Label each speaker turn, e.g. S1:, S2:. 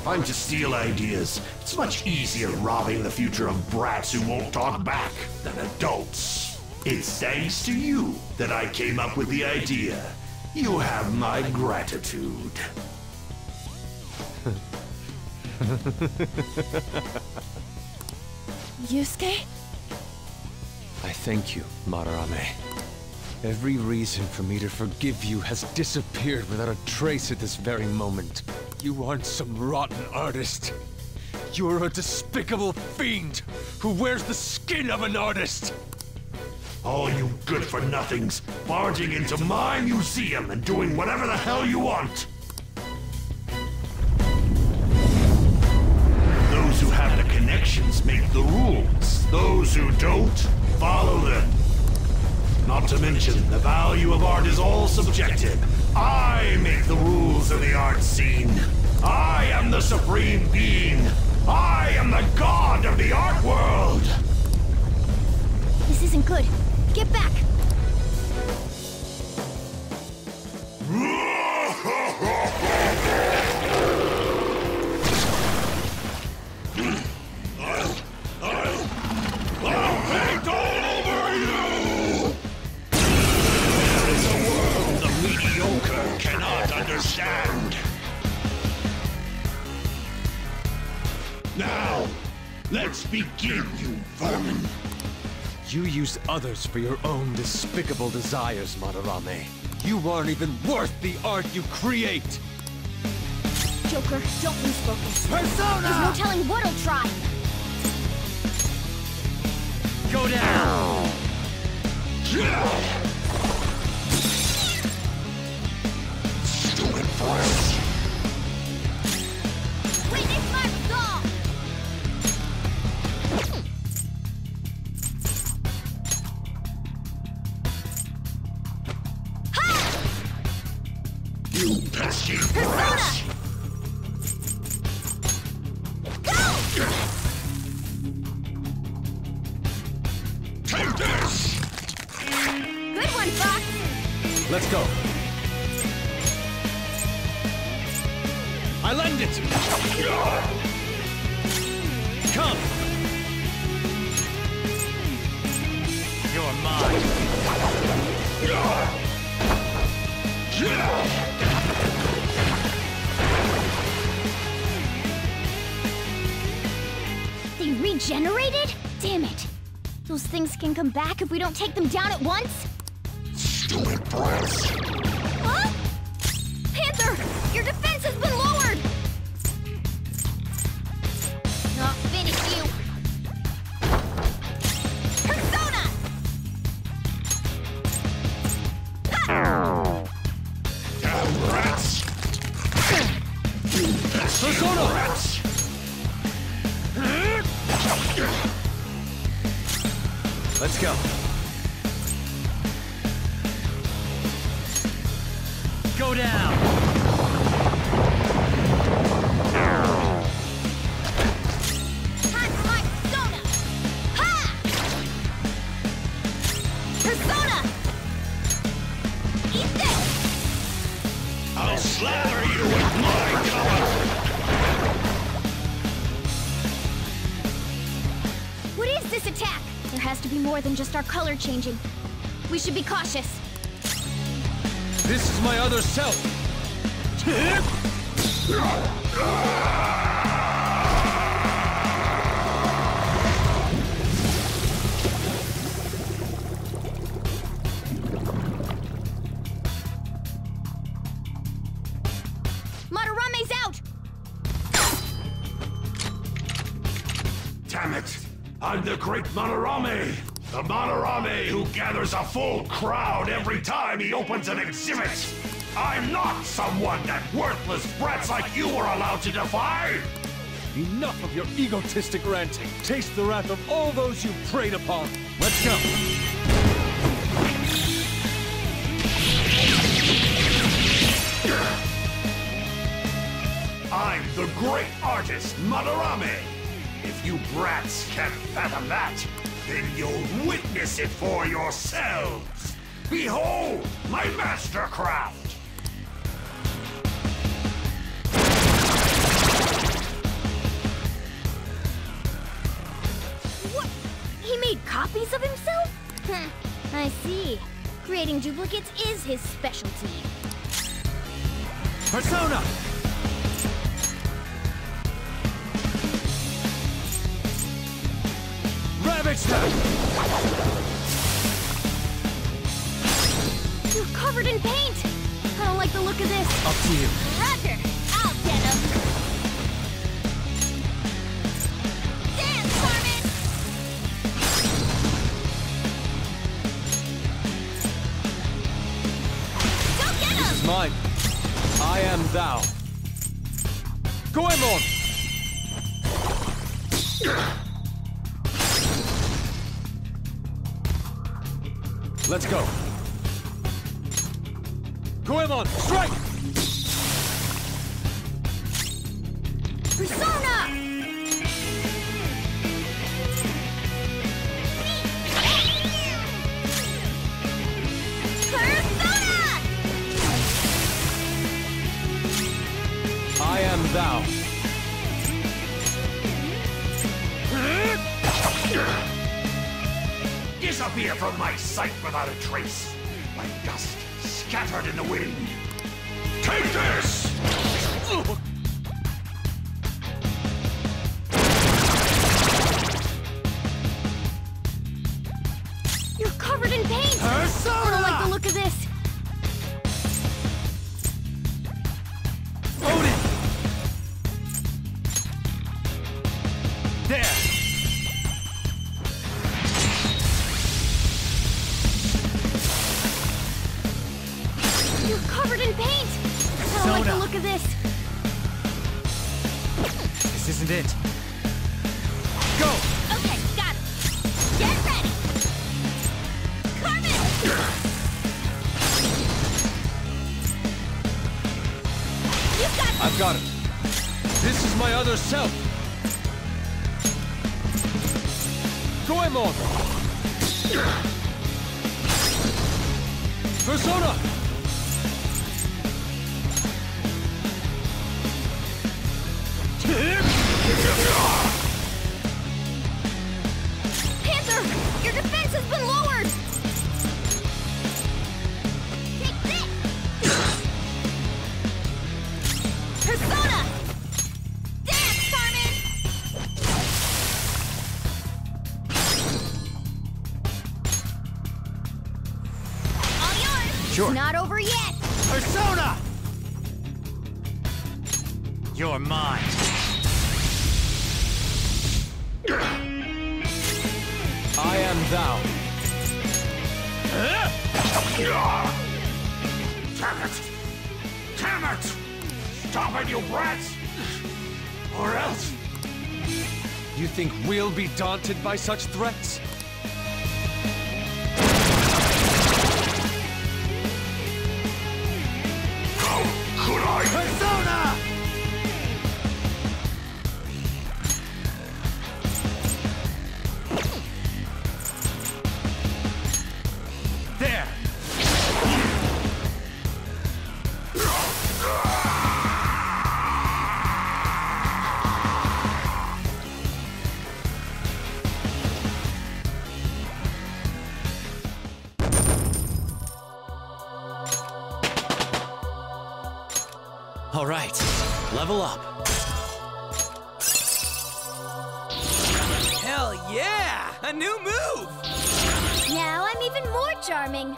S1: If I'm to steal ideas, it's much easier robbing the future of brats who won't talk back than adults. It's thanks to you that I came up with the idea. You have my gratitude.
S2: Yusuke?
S3: I thank you, Madarame. Every reason for me to forgive you has disappeared without a trace at this very moment. You aren't some rotten artist. You're a despicable fiend who wears the skin of an artist!
S1: All you good-for-nothings barging into my museum and doing whatever the hell you want. Those who have the connections make the rules. Those who don't, follow them. Not to mention, the value of art is all subjective. I make the rules of the art scene. I am the supreme being. I am the god of the art world.
S2: This isn't good. Get back!
S1: Let's begin, you vermin.
S3: You use others for your own despicable desires, Madarame. You aren't even worth the art you create!
S2: Joker, don't lose focus.
S3: Persona!
S2: There's no telling what he'll try.
S3: Go down!
S1: Stupid brats.
S3: Let's go. I lend it! Come! You're mine.
S2: They regenerated? Damn it. Those things can come back if we don't take them down at once?
S1: Stupid brats.
S2: Huh? Panther! Your defense has been lowered! I'll finish you! Persona!
S1: Damn rats. You
S3: Persona!
S1: brats.
S3: Let's go. Go down!
S2: Time for my persona! Ha! Persona! Eat this!
S1: I'll slather you with my color.
S2: What is this attack? There has to be more than just our color changing. We should be cautious.
S3: This is my other self!
S2: Madarame's out!
S1: Damn it! I'm the great Madarame! The Madarame who gathers a full crowd every time he opens an exhibit! I'm not someone that worthless brats like you are allowed to defy!
S3: Enough of your egotistic ranting. Taste the wrath of all those you preyed upon. Let's go.
S1: I'm the great artist Madarame! If you brats can't fathom that, then you'll witness it for yourselves! Behold, my mastercraft!
S2: He made copies of himself? I see. Creating duplicates is his specialty.
S3: Persona! Them!
S2: You're covered in paint! I don't like the look of this.
S3: Up to you.
S2: Roger! I'll get him! Dance, Carmen! Go get him!
S3: This is mine. I am thou. Goemon! Let's go. Goemon, strike!
S2: Persona!
S1: Disappear from my sight without a trace, like dust scattered in the wind. Take this!
S2: You're covered in paint! I don't like the look of this. This
S3: isn't it. Go!
S2: Okay, got it. Get ready! Carmen! You've got
S3: I've got it. This is my other self. Goemon! Persona!
S2: Yours!
S3: Sure.
S2: Not over yet!
S3: Persona! You're mine. I am thou.
S1: Damn it! Damn it! Stop it, you brats! Or else...
S3: You think we'll be daunted by such threats?
S4: All right, level up. Hell yeah! A new move!
S2: Now I'm even more charming.